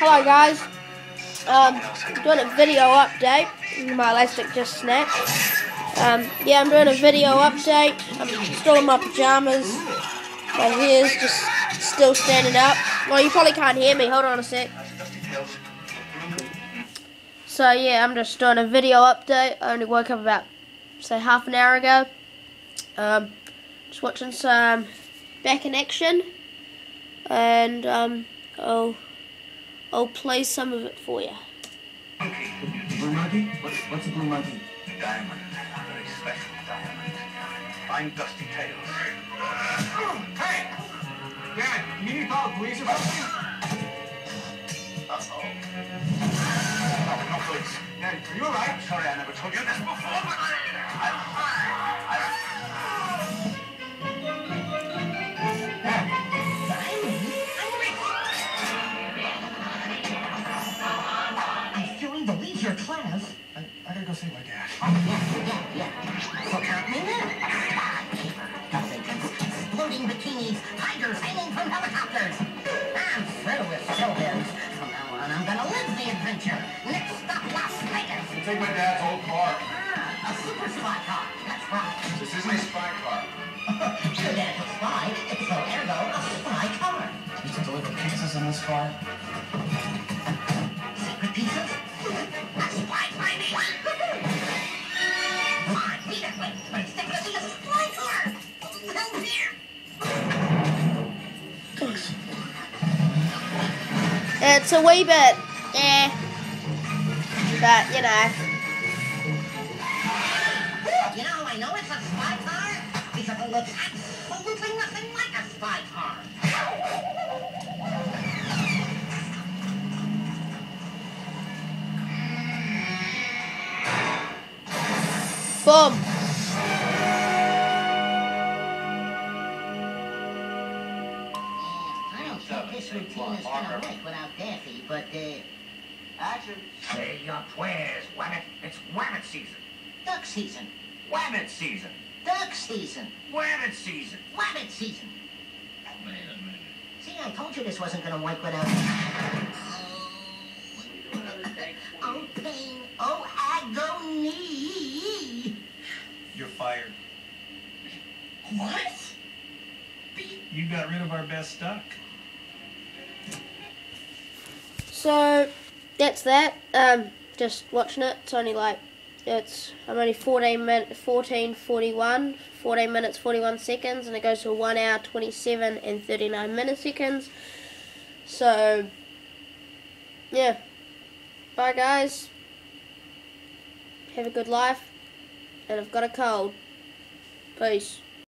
Hello guys, um, doing a video update. My elastic just snapped. Um, yeah, I'm doing a video update. I'm still in my pajamas. My hair's just still standing up. Well, you probably can't hear me. Hold on a sec. So yeah, I'm just doing a video update. I only woke up about, say, half an hour ago. Um, just watching some Back in Action. And, um, I'll... I'll play some of it for you. Blue monkey? What's, what's a blue monkey? Diamond. A very special diamond. I'm Dusty Tails. Hey! Dad, you need to call the police or something? Uh-oh. No, no, please. Dad, are you alright? Sorry I never told you this before, go see my dad. Oh, yeah, yeah, yeah. So count me in. Paper, double exploding bikinis, tigers hanging from helicopters. I'm through with showbiz. From now on, I'm gonna live the adventure. Next stop, Las Vegas. You take my dad's old car. Ah, a super spy car. That's right. This isn't a spy car. Your dad's a spy, it's so ergo, a spy car. You can deliver pizzas in this car? It's a spy car. Help here. It's a wee bit, eh, but you know, You know, I know it's a spy car because it looks absolutely nothing like a spy car. boom. This routine is gonna work without Daffy, but, uh, Action. Say your prayers, Wabbit. It's Wabbit season. duck season. Wabbit season. Duck season. Wabbit season. Wabbit season. Wait a minute. See, I told you this wasn't gonna work without... Oh, pain. Oh, agony. You're fired. What? You got rid of our best stock. So that's that. Um, just watching it. It's only like it's I'm only 14 min 14 41 14 minutes 41 seconds and it goes to 1 hour 27 and 39 milliseconds. So yeah. Bye guys. Have a good life. And I've got a cold. Peace.